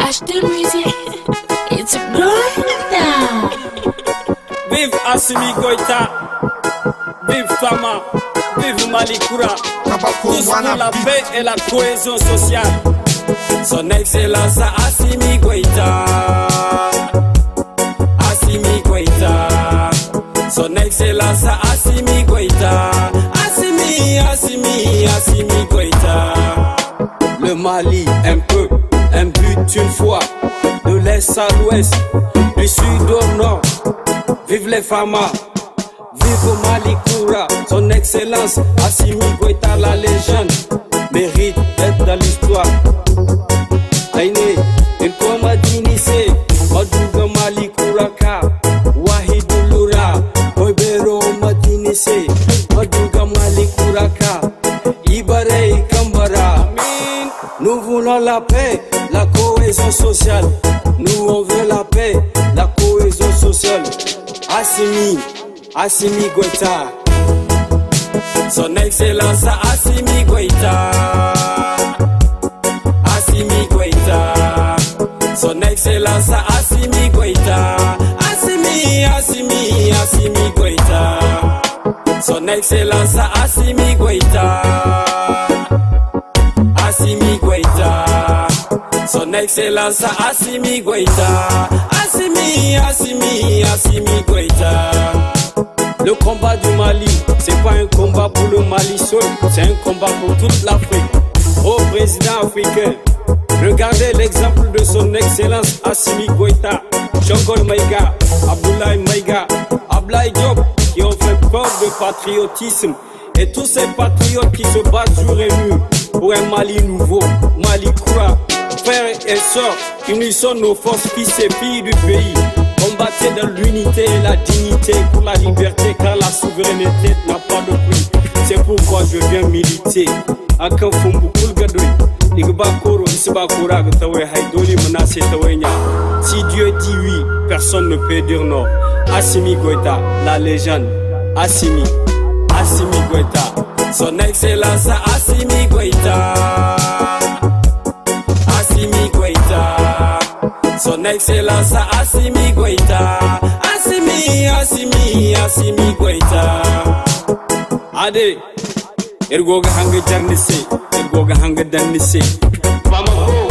Ashton Music, it's going down. Vive Assimi Goïta, vive Fama, vive Malikura, tous pour la paix et la cohésion sociale. Son Excellence Assimi Goïta, Assimi Goïta, Son Excellence Assimi Goïta, Assimi, Assimi, Assimi Goïta. Le Mali, un peu, un but une fois, de l'est à l'ouest, du sud au nord. Vive les Famas, vive Malikoura, son excellence, Assimi Goïta la légende, mérite d'être dans l'histoire. Aïné, il koma dinise, Maduga Malikoura ka, Wahidulura, Oibero Madinise, Maduga Malikoura ka, Kambara. Nous voulons la paix, la cohésion sociale. Nous on veut la paix, la cohésion sociale. Assimi, Assimi Goïta. Son Excellence Assimi Goïta. Assimi Goïta. Son Excellence Assimi Goïta. Assimi, Assimi, Assimi Goïta. Son Excellence Assimi Goïta. Son Excellence Assimi Goïta. Assimi, Assimi, Assimi Goïta. Le combat du Mali, c'est pas un combat pour le Mali seul, c'est un combat pour toute l'Afrique. Au président africain, regardez l'exemple de son Excellence Assimi Goïta, Chongol Maïga, Abdoulaye Maïga, Ablaï Diop, qui ont fait preuve de patriotisme. Et tous ces patriotes qui se battent jour et nuit pour un Mali nouveau, Mali Koura, frères et sœurs, unissons nos forces, fils et filles du pays. Combattez dans l'unité et la dignité pour la liberté, car la souveraineté n'a pas de prix. C'est pourquoi je viens militer. Akan fumbu kulgadoi, igba koro isba kora ga. Si Dieu dit oui, personne ne peut dire non. Assimi Goïta, la légende. Assimi, Assimi Goïta. Son excellence Son excellence Assimi Goïta. Assimi, Assimi, Assimi Goïta. Ade, ergoga hanga jarnise, ergoga hanga dannise. Bamako,